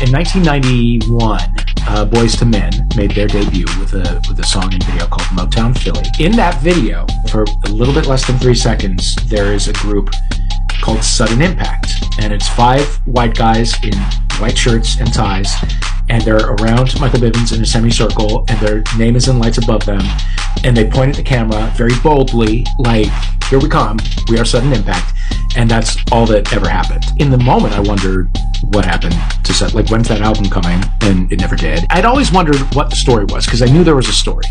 In 1991, uh, Boyz II Men made their debut with a with a song and video called Motown Philly. In that video, for a little bit less than three seconds, there is a group called Sudden Impact, and it's five white guys in white shirts and ties, and they're around Michael Bivins in a semicircle, and their name is in lights above them, and they point at the camera very boldly, like, "Here we come, we are Sudden Impact," and that's all that ever happened. In the moment, I wondered what happened to Sudden, like, when's that album coming? And it never did. I'd always wondered what the story was because I knew there was a story.